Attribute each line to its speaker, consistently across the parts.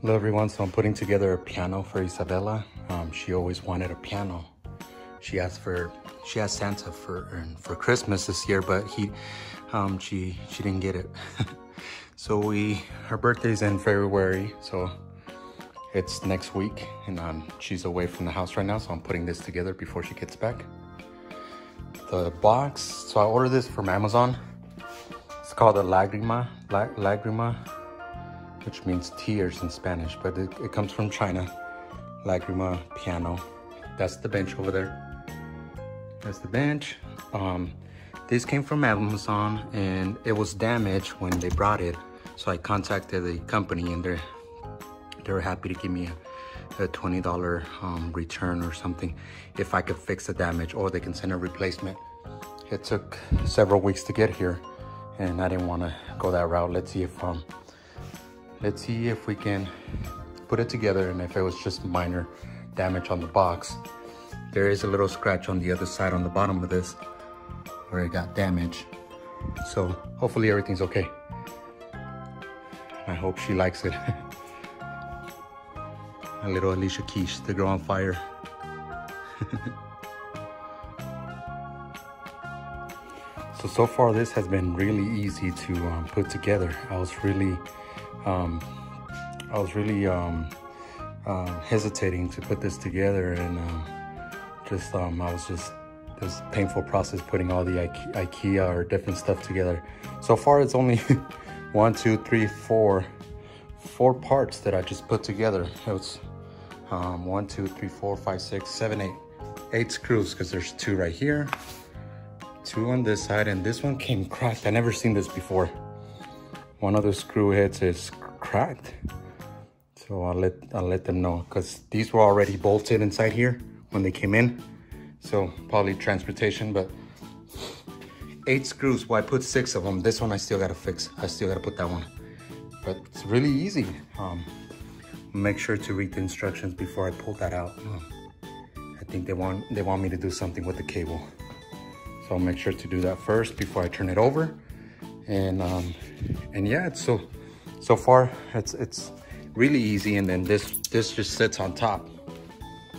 Speaker 1: Hello everyone, so I'm putting together a piano for Isabella. Um, she always wanted a piano. She asked for, she asked Santa for for Christmas this year, but he, um, she she didn't get it. so we, her birthday's in February, so it's next week, and um, she's away from the house right now, so I'm putting this together before she gets back. The box, so I ordered this from Amazon. It's called a Lagrima, La Lagrima, which means tears in Spanish, but it, it comes from China. Lagrima piano. That's the bench over there. That's the bench. Um, this came from Amazon and it was damaged when they brought it. So I contacted the company and they're they were happy to give me a, a $20 um, return or something if I could fix the damage or they can send a replacement. It took several weeks to get here and I didn't want to go that route. Let's see if um, let's see if we can put it together and if it was just minor damage on the box. There is a little scratch on the other side on the bottom of this where it got damaged. So hopefully everything's okay. I hope she likes it. a little Alicia Keys, the girl on fire. so, so far this has been really easy to um, put together. I was really um, I was really um, uh, hesitating to put this together and uh, just um, I was just this painful process putting all the IKEA or different stuff together. So far it's only one, two, three, four, four parts that I just put together. It was um, one, two, three, four, five, six, seven, eight, eight screws because there's two right here, two on this side, and this one came cracked. I never seen this before one of the screw heads is cracked. So I'll let, I'll let them know because these were already bolted inside here when they came in. So probably transportation, but eight screws. Well, I put six of them. This one I still gotta fix. I still gotta put that one. But it's really easy. Um, make sure to read the instructions before I pull that out. I think they want they want me to do something with the cable. So I'll make sure to do that first before I turn it over and um, and yeah, it's so so far it's it's really easy. And then this this just sits on top.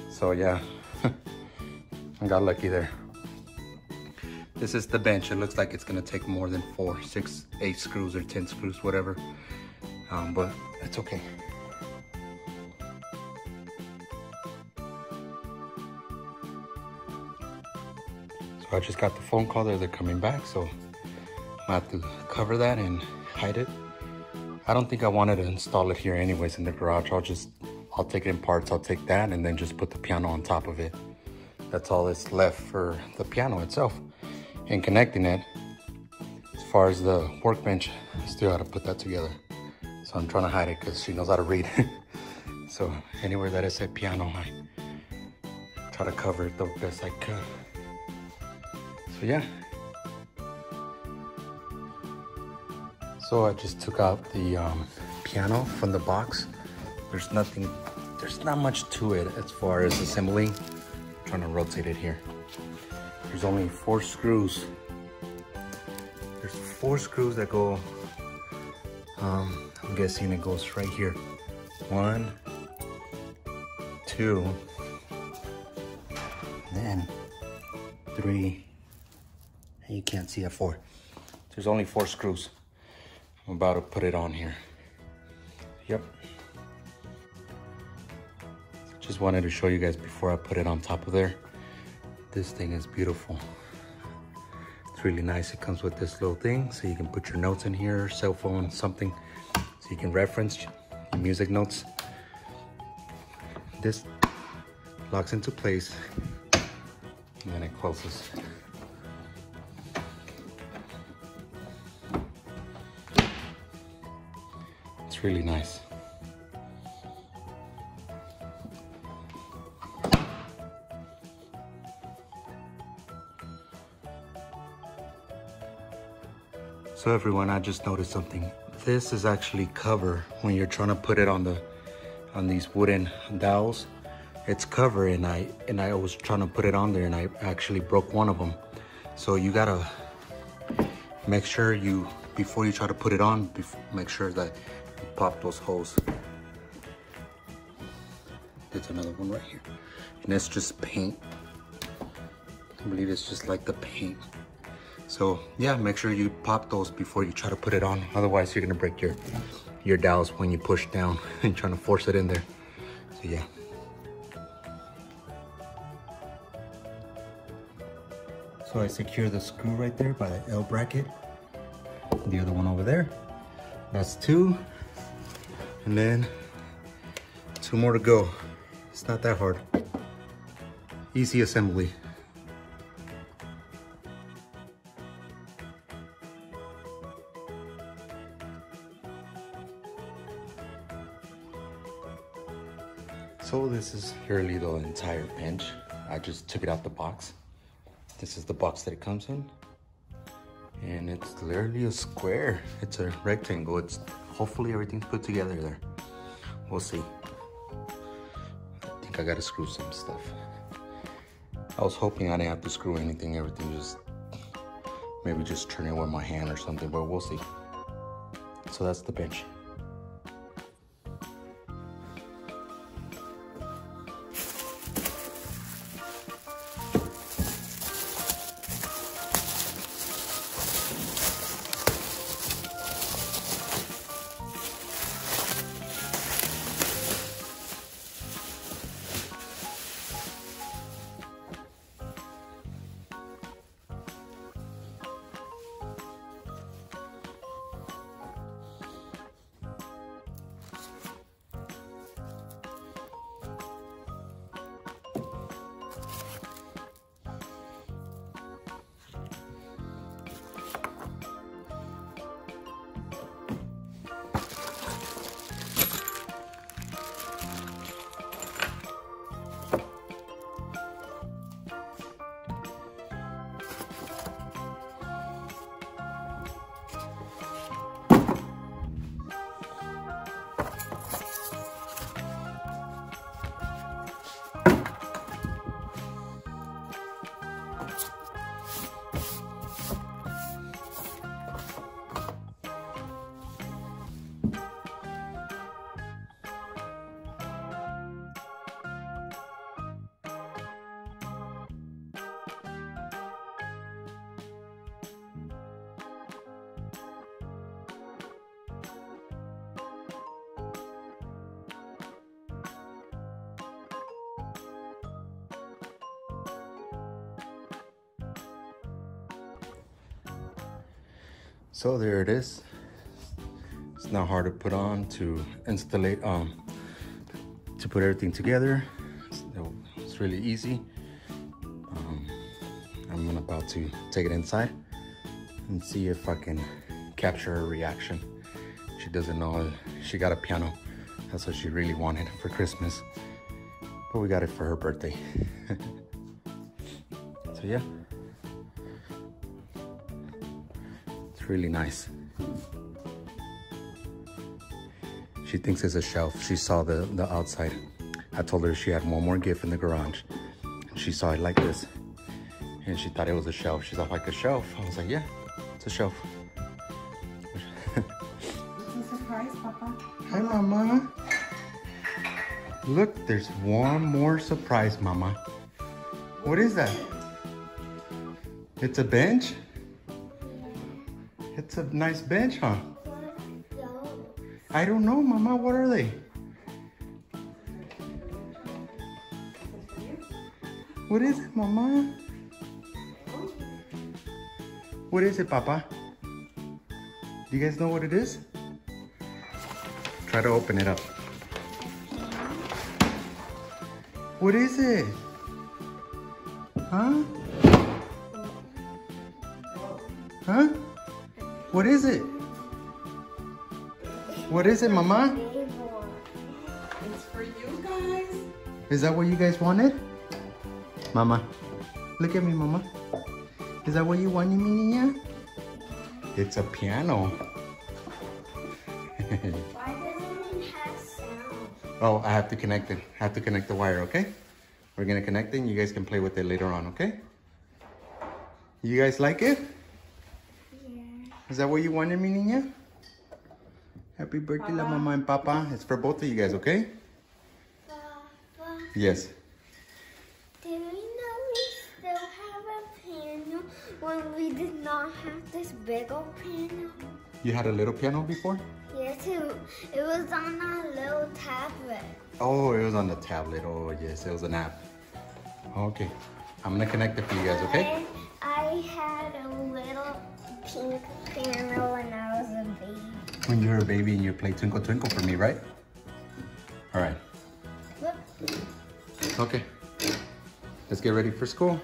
Speaker 1: So yeah, I got lucky there. This is the bench. It looks like it's gonna take more than four, six, eight screws or 10 screws, whatever. Um, but it's okay. So I just got the phone call that they're coming back. So I have to cover that and hide it. I don't think I wanted to install it here anyways in the garage. I'll just, I'll take it in parts. I'll take that and then just put the piano on top of it. That's all that's left for the piano itself. And connecting it, as far as the workbench, still gotta put that together. So I'm trying to hide it because she knows how to read. so anywhere that I say piano, I try to cover it the best I could. So yeah, So I just took out the um, piano from the box. There's nothing, there's not much to it as far as assembling. I'm trying to rotate it here. There's only four screws. There's four screws that go, um, I'm guessing it goes right here. One, two, then three, and you can't see a four. There's only four screws. I'm about to put it on here. Yep. Just wanted to show you guys before I put it on top of there. This thing is beautiful. It's really nice. It comes with this little thing so you can put your notes in here, cell phone, something, so you can reference your music notes. This locks into place and then it closes. Really nice. So everyone, I just noticed something. This is actually cover when you're trying to put it on the on these wooden dowels. It's cover and I and I was trying to put it on there and I actually broke one of them. So you gotta make sure you before you try to put it on, make sure that pop those holes. There's another one right here. And that's just paint. I believe it's just like the paint. So yeah, make sure you pop those before you try to put it on. Otherwise, you're gonna break your your dowels when you push down and trying to force it in there. So yeah. So I secure the screw right there by the L bracket. The other one over there. That's two. And then two more to go. It's not that hard. Easy assembly. So this is purely the entire bench. I just took it out the box. This is the box that it comes in. And it's literally a square. It's a rectangle. It's hopefully everything's put together there. We'll see. I think I gotta screw some stuff. I was hoping I didn't have to screw anything. Everything just, maybe just turn it with my hand or something, but we'll see. So that's the bench. So there it is. It's not hard to put on to installate, um, to put everything together. It's, it's really easy. Um, I'm about to take it inside and see if I can capture her reaction. She doesn't know she got a piano. That's what she really wanted for Christmas. But we got it for her birthday. so yeah. Really nice. She thinks it's a shelf. She saw the, the outside. I told her she had one more gift in the garage. She saw it like this. And she thought it was a shelf. She's like, like a shelf. I was like, yeah, it's a shelf.
Speaker 2: It's a surprise, Papa.
Speaker 1: Hi, Mama. Look, there's one more surprise, Mama. What is that? It's a bench? It's a nice bench, huh? I don't know, Mama. What are they? What is it, Mama? What is it, Papa? Do you guys know what it is? Try to open it up. What is it? Huh? Huh? What is it? What is it, Mama?
Speaker 2: It's for you guys.
Speaker 1: Is that what you guys wanted? Mama, look at me, Mama. Is that what you wanted, me, niña? It's a piano.
Speaker 3: Why doesn't it have sound?
Speaker 1: oh, I have to connect it. I have to connect the wire, okay? We're gonna connect it and you guys can play with it later on, okay? You guys like it? Is that what you wanted, mi niña? Happy birthday, la mama and papa. It's for both of you guys, okay?
Speaker 3: Papa.
Speaker 1: Yes.
Speaker 3: Do you know we still have a piano when we did not have this big old piano?
Speaker 1: You had a little piano before?
Speaker 3: Yes, it, it was on a little tablet.
Speaker 1: Oh, it was on the tablet. Oh, yes, it was an app. Okay. I'm gonna connect it for you guys, okay?
Speaker 3: I, I had a little pink piano when I was a baby.
Speaker 1: When you were a baby and you played Twinkle Twinkle for me, right? All right.
Speaker 3: Look.
Speaker 1: Okay. Let's get ready for school.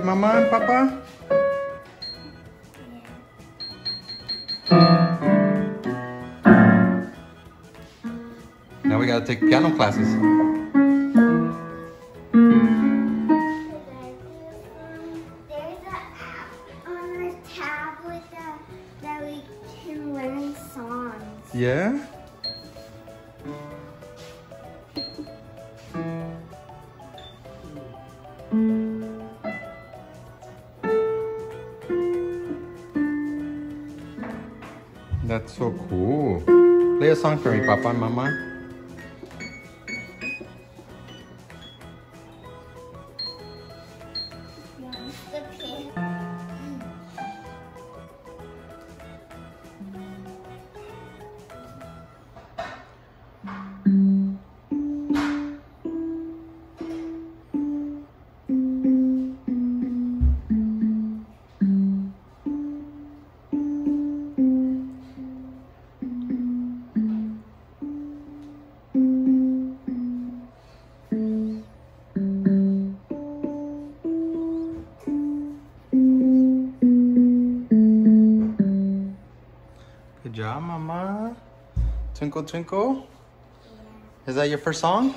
Speaker 1: You Mama and Papa? Now we gotta take piano classes.
Speaker 3: There's
Speaker 1: Play a song for me, Papa and Mama. Twinkle, twinkle. Is that your first song?